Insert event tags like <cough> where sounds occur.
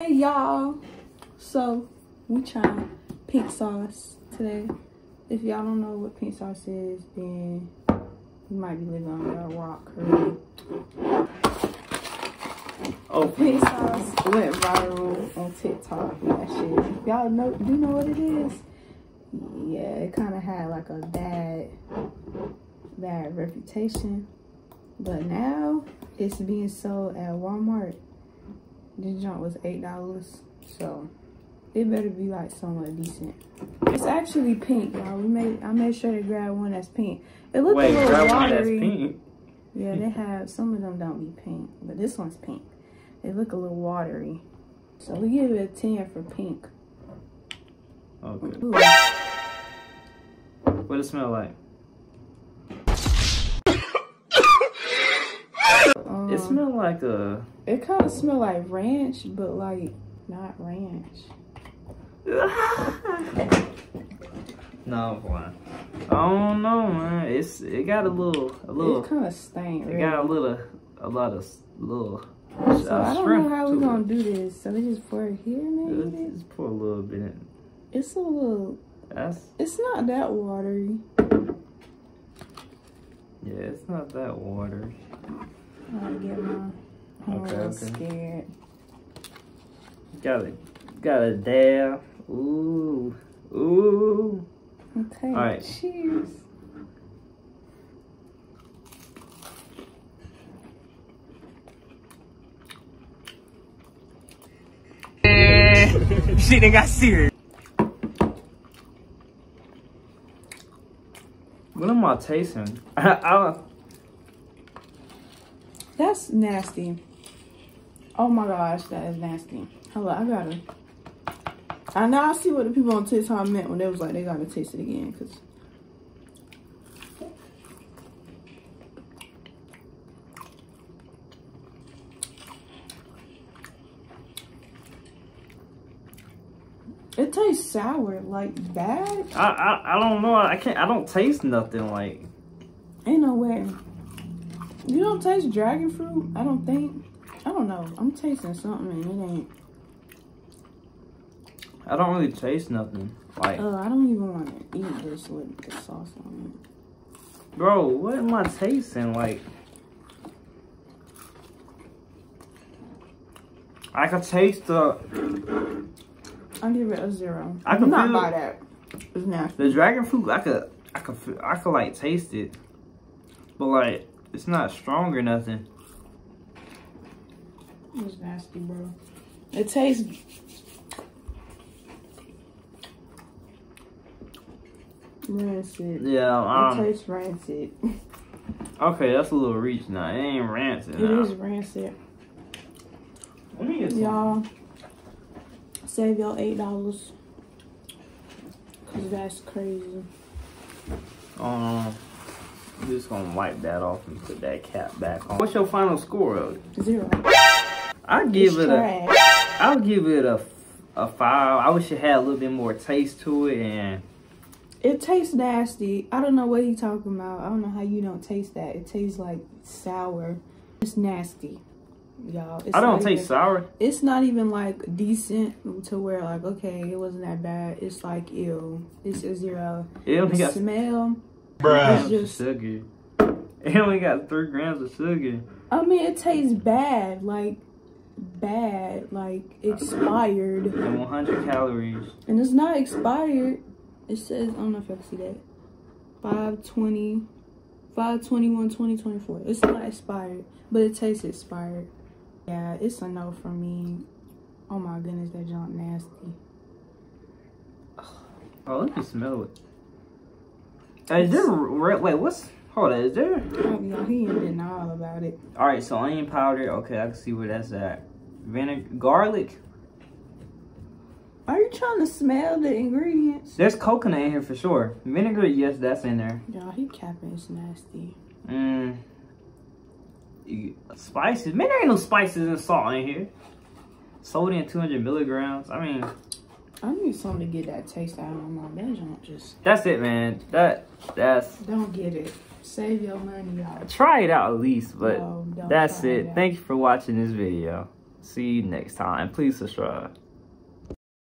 Hey y'all. So we trying pink sauce today. If y'all don't know what pink sauce is, then you might be living under a rock. Oh, Pink sauce went viral on TikTok last year. If y'all know do know what it is? Yeah, it kinda had like a bad bad reputation. But now it's being sold at Walmart. This junk was eight dollars, so it better be like somewhat decent. It's actually pink, y'all. We made I made sure to grab one that's pink. It looked wait, a little grab one that's watery. pink. Yeah, they have some of them don't be pink, but this one's pink. They look a little watery, so we give it a ten for pink. Okay. Ooh. What it smell like? Um, It smelled like a. it kind of smelled like ranch, but like not ranch. <laughs> no, I'm. I don't know, man. It's it got a little, a little. It's kind of stained. It got a little, a lot of little. So I don't know how we're gonna do this. So we just pour it here, maybe. just pour a little bit. in. It's a little. That's It's not that watery. yeah. It's not that water. I gotta get my. I'm Okay, a little okay. scared. Got it. got a dab. Ooh, ooh. Okay. Alright. Cheers. <laughs> Shit, they got serious. What am I tasting? <laughs> I, I, That's nasty. Oh my gosh, that is nasty. Hello, I gotta. I now I see what the people on TikTok meant when they was like they gotta taste it again, cause. It tastes sour, like bad. I, I, I don't know. I can't. I don't taste nothing like. Ain't no way. You don't taste dragon fruit? I don't think. I don't know. I'm tasting something and it ain't. I don't really taste nothing. Like, Uh, I don't even want to eat this with the sauce on it. bro, what am I tasting? Like, I can taste the it. I give it a zero. I I'm can not buy that. It's nasty. the dragon fruit. I could, I could, I could like taste it, but like, it's not strong or nothing. It's nasty, bro. It tastes. Rancid. Yeah. it Um. tastes rancid. Okay, that's a little reach now. It ain't rancid. It now. is rancid. Let me get some. Y'all save your eight dollars. Cause that's crazy. Um, I'm just gonna wipe that off and put that cap back on. What's your final score of it? Zero. I give It's it a. trash. I'll give it a, a five. I wish it had a little bit more taste to it, and It tastes nasty. I don't know what he talking about. I don't know how you don't taste that. It tastes like sour. It's nasty, y'all. It's I don't taste even- sour. It's not even like decent to where like okay, it wasn't that bad. It's like ew. It's a zero. It only got smell. Grams It's just- of sugar. It only got three grams of sugar. I mean, it tastes bad. Like bad. Like expired. And 100 calories. And it's not expired. It says, I don't know if y'all can see that. 520, 521, 2024. It's not expired, but it tastes expired. Yeah, it's a no for me. Oh my goodness, that junk nasty. Oh, let me smell it. Is there? Wait, what's? Hold on, is there? Oh, yeah, he in denial about it. All right, so onion powder. Okay, I can see where that's at. Vinegar, garlic. Are you trying to smell the ingredients? There's coconut in here for sure. Vinegar, yes, that's in there. Y'all, he capping. is nasty. Mm. You- Spices. Man, there ain't no spices and salt in here. Sodium 200 milligrams. I mean, I need something to get that taste out of my mouth. That just that's it, man. That that's. don't get it. Save your money, y'all. Try it out at least, but No, that's it. out. Thank you for watching this video. See you next time. Please subscribe.